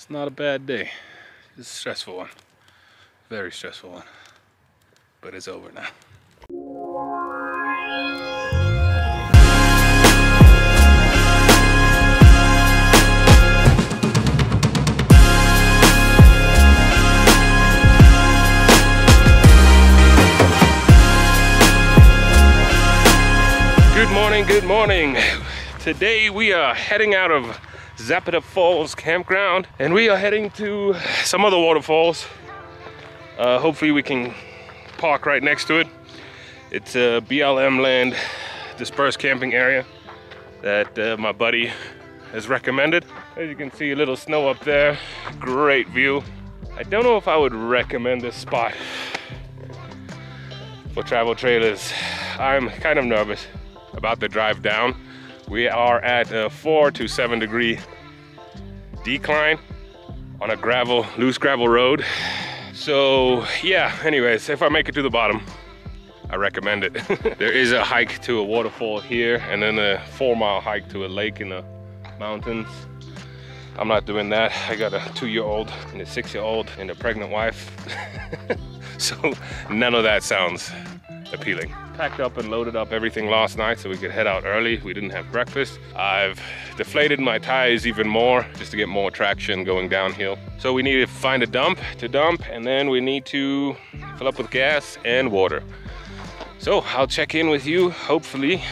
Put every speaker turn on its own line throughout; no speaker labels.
It's not a bad day. It's a stressful one. Very stressful one. But it's over now. Good morning, good morning. Today we are heading out of Zapata Falls campground and we are heading to some other waterfalls. Uh, hopefully we can park right next to it. It's a BLM land dispersed camping area that uh, my buddy has recommended. As you can see, a little snow up there. Great view. I don't know if I would recommend this spot for travel trailers. I'm kind of nervous about the drive down. We are at a four to seven degree decline on a gravel, loose gravel road. So yeah, anyways, if I make it to the bottom, I recommend it. there is a hike to a waterfall here and then a four mile hike to a lake in the mountains. I'm not doing that. I got a two year old and a six year old and a pregnant wife. so none of that sounds appealing. Packed up and loaded up everything last night so we could head out early. We didn't have breakfast. I've deflated my tires even more just to get more traction going downhill. So we need to find a dump to dump and then we need to fill up with gas and water. So I'll check in with you, hopefully,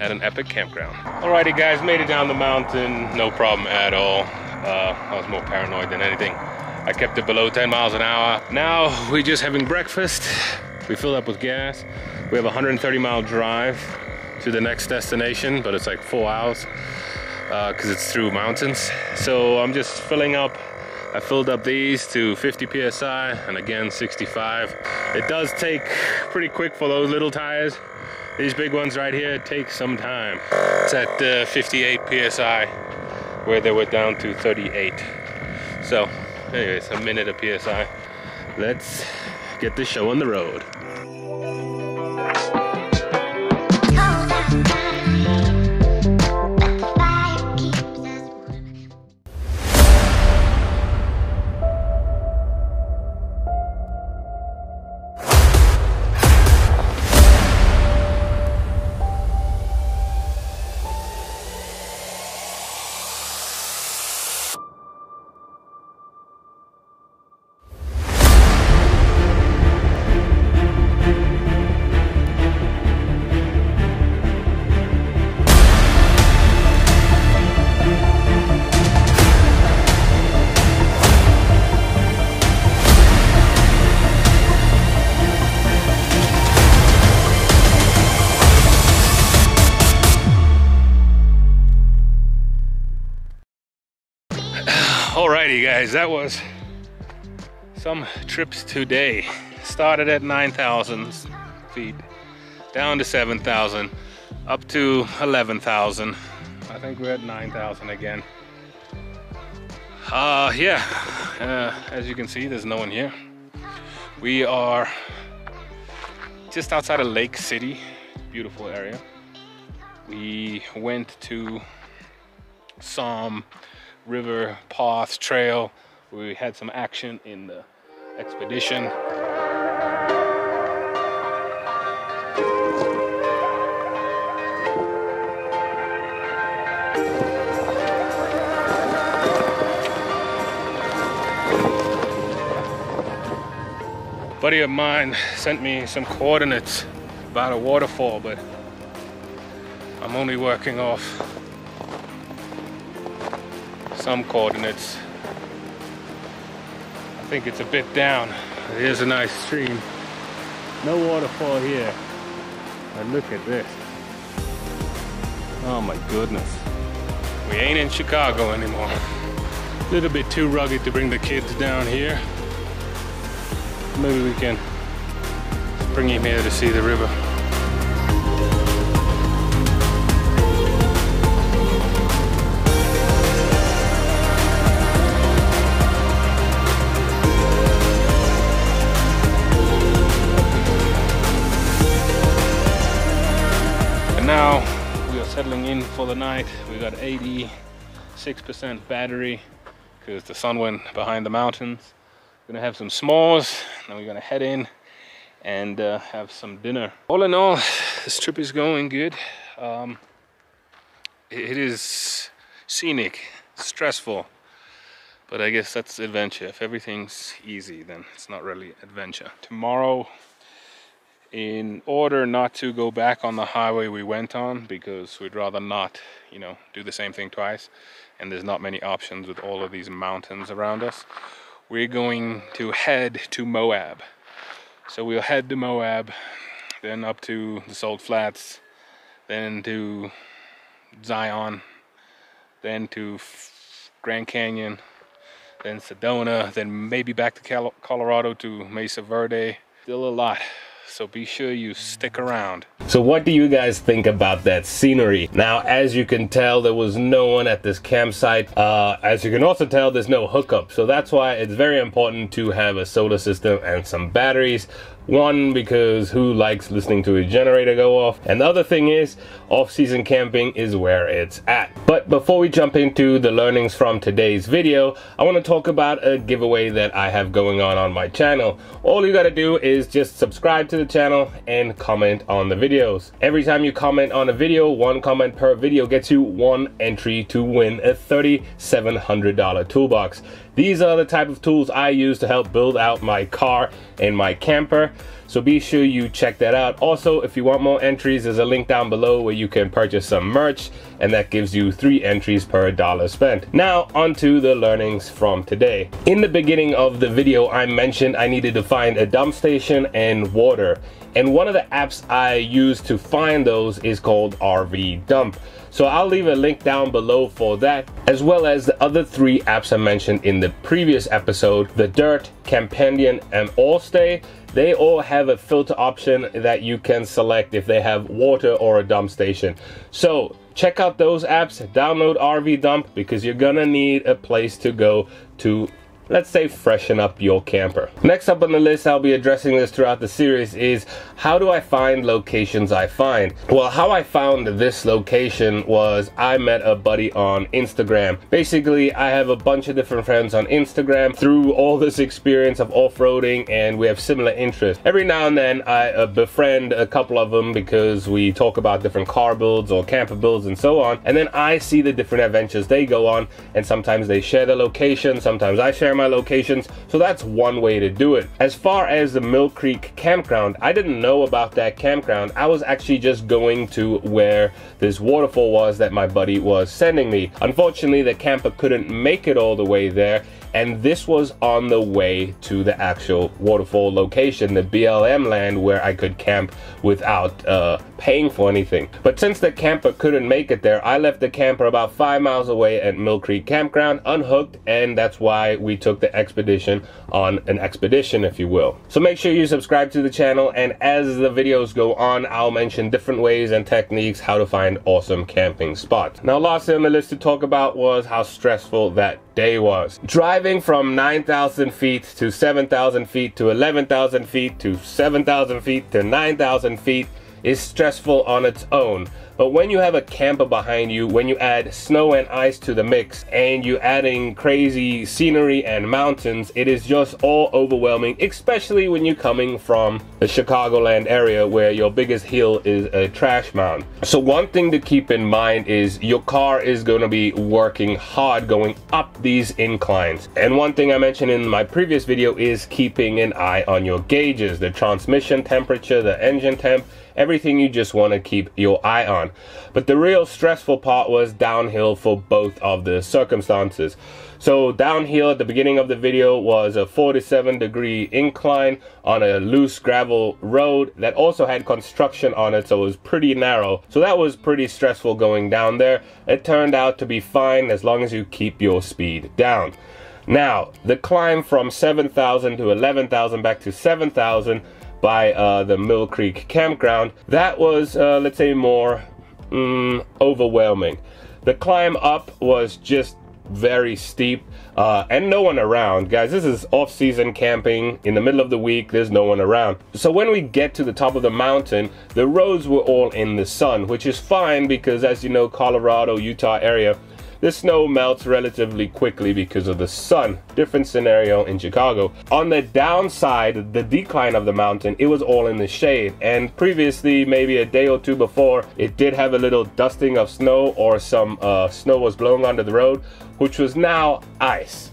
at an epic campground. Alrighty guys, made it down the mountain, no problem at all. Uh, I was more paranoid than anything. I kept it below 10 miles an hour. Now we're just having breakfast. We filled up with gas. We have a 130 mile drive to the next destination, but it's like four hours because uh, it's through mountains. So I'm just filling up. I filled up these to 50 psi and again 65. It does take pretty quick for those little tires. These big ones right here take some time. It's at uh, 58 psi where they were down to 38. So anyways, a minute of psi. Let's get the show on the road. Alrighty guys, that was some trips today. Started at 9,000 feet, down to 7,000, up to 11,000. I think we're at 9,000 again. Uh, yeah, uh, as you can see, there's no one here. We are just outside of Lake City, beautiful area. We went to some river path trail. We had some action in the expedition. Buddy of mine sent me some coordinates about a waterfall but I'm only working off some coordinates. I think it's a bit down. Here's a nice stream. No waterfall here. And look at this. Oh my goodness. We ain't in Chicago anymore. A little bit too rugged to bring the kids down here. Maybe we can bring him here to see the river. For the night. We got 86% battery because the sun went behind the mountains. Gonna have some s'mores, then we're gonna head in and uh, have some dinner. All in all, this trip is going good. Um, it is scenic, stressful, but I guess that's adventure. If everything's easy, then it's not really adventure. Tomorrow, in order not to go back on the highway we went on, because we'd rather not, you know, do the same thing twice, and there's not many options with all of these mountains around us, we're going to head to Moab. So we'll head to Moab, then up to the Salt Flats, then to Zion, then to Grand Canyon, then Sedona, then maybe back to Colorado to Mesa Verde. Still a lot so be sure you stick around.
So what do you guys think about that scenery? Now, as you can tell, there was no one at this campsite. Uh, as you can also tell, there's no hookup. So that's why it's very important to have a solar system and some batteries. One, because who likes listening to a generator go off? And the other thing is, off-season camping is where it's at. But before we jump into the learnings from today's video, I want to talk about a giveaway that I have going on on my channel. All you gotta do is just subscribe to the channel and comment on the videos. Every time you comment on a video, one comment per video gets you one entry to win a $3,700 toolbox. These are the type of tools I use to help build out my car and my camper. So be sure you check that out. Also, if you want more entries, there's a link down below where you can purchase some merch and that gives you three entries per dollar spent. Now, onto the learnings from today. In the beginning of the video, I mentioned I needed to find a dump station and water. And one of the apps I use to find those is called RV Dump. So I'll leave a link down below for that, as well as the other three apps I mentioned in the previous episode, the Dyrt, Campendium, and Allstay. They all have a filter option that you can select if they have water or a dump station. So check out those apps, download RV Dump because you're gonna need a place to go to let's say freshen up your camper. Next up on the list, I'll be addressing this throughout the series is how do I find locations I find? Well, how I found this location was I met a buddy on Instagram. Basically, I have a bunch of different friends on Instagram through all this experience of off-roading and we have similar interests. Every now and then I uh, befriend a couple of them because we talk about different car builds or camper builds and so on. And then I see the different adventures they go on and sometimes they share the location, sometimes I share my my locations, so that's one way to do it. As far as the Mill Creek campground, I didn't know about that campground. I was actually just going to where this waterfall was that my buddy was sending me. Unfortunately, the camper couldn't make it all the way there and this was on the way to the actual waterfall location, the BLM land where I could camp without uh, paying for anything. But since the camper couldn't make it there, I left the camper about five miles away at Mill Creek Campground unhooked, and that's why we took the expedition on an expedition, if you will. So make sure you subscribe to the channel, and as the videos go on, I'll mention different ways and techniques how to find awesome camping spots. Now, lastly on the list to talk about was how stressful that day was. Driving from 9,000 feet to 7,000 feet to 11,000 feet to 7,000 feet to 9,000 feet is stressful on its own. But when you have a camper behind you, when you add snow and ice to the mix, and you're adding crazy scenery and mountains, it is just all overwhelming, especially when you're coming from the Chicagoland area where your biggest hill is a trash mound. So one thing to keep in mind is your car is going to be working hard going up these inclines. And one thing I mentioned in my previous video is keeping an eye on your gauges, the transmission temperature, the engine temp, everything you just want to keep your eye on. But the real stressful part was downhill for both of the circumstances. So downhill at the beginning of the video was a 47 degree incline on a loose gravel road that also had construction on it so it was pretty narrow. So that was pretty stressful going down there. It turned out to be fine as long as you keep your speed down. Now, the climb from 7,000 to 11,000 back to 7,000 by uh, the Mill Creek campground, that was, uh, let's say, more mm, overwhelming. The climb up was just very steep uh, and no one around. Guys, this is off-season camping in the middle of the week. There's no one around. So when we get to the top of the mountain, the roads were all in the sun, which is fine because as you know, Colorado, Utah area, the snow melts relatively quickly because of the sun. Different scenario in Chicago. On the downside, the decline of the mountain, it was all in the shade. And previously, maybe a day or two before, it did have a little dusting of snow or some uh, snow was blowing onto the road, which was now ice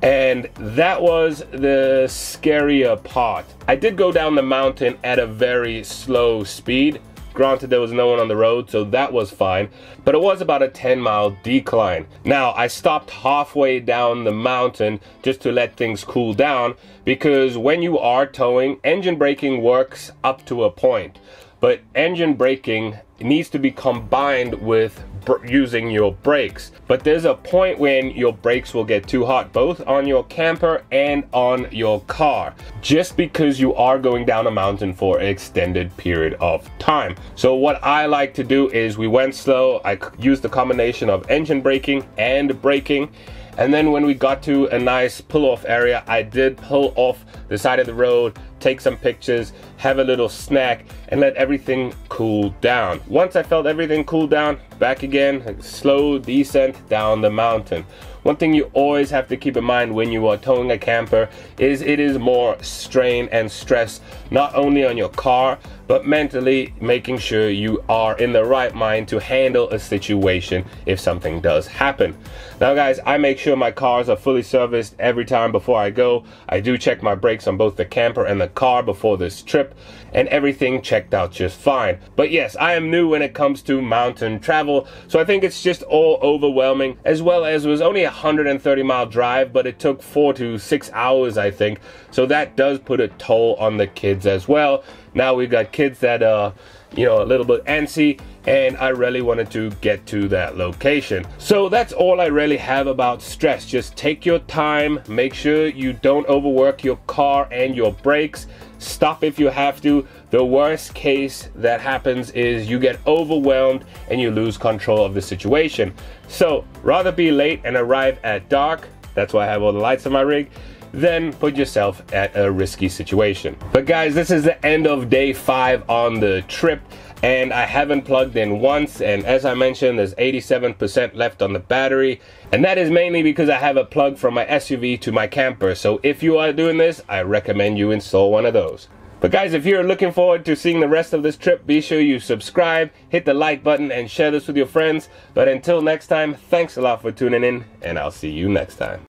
and that was the scarier part. I did go down the mountain at a very slow speed. Granted, there was no one on the road, so that was fine, but it was about a 10 mile decline. Now, I stopped halfway down the mountain just to let things cool down because when you are towing, engine braking works up to a point, but engine braking needs to be combined with using your brakes. But there's a point when your brakes will get too hot, both on your camper and on your car, just because you are going down a mountain for an extended period of time. So what I like to do is we went slow. I used the combination of engine braking and braking and then when we got to a nice pull off area, I did pull off the side of the road, take some pictures, have a little snack, and let everything cool down. Once I felt everything cool down, back again, slow descent down the mountain. One thing you always have to keep in mind when you are towing a camper is it is more strain and stress, not only on your car, but mentally making sure you are in the right mind to handle a situation if something does happen. Now guys, I make sure my cars are fully serviced every time before I go. I do check my brakes on both the camper and the car before this trip and everything checked out just fine. But yes, I am new when it comes to mountain travel, so I think it's just all overwhelming as well as it was only a 130 mile drive, but it took four to six hours, I think. So that does put a toll on the kids as well. Now we've got kids that are, you know, a little bit antsy and I really wanted to get to that location. So that's all I really have about stress. Just take your time, make sure you don't overwork your car and your brakes. Stop if you have to. The worst case that happens is you get overwhelmed and you lose control of the situation. So rather be late and arrive at dark. That's why I have all the lights on my rig then put yourself at a risky situation. But guys, this is the end of day five on the trip and I haven't plugged in once and as I mentioned there's 87% left on the battery and that is mainly because I have a plug from my SUV to my camper so if you are doing this I recommend you install one of those. But guys, if you're looking forward to seeing the rest of this trip, be sure you subscribe, hit the like button, and share this with your friends. But until next time, thanks a lot for tuning in, and I'll see you next time.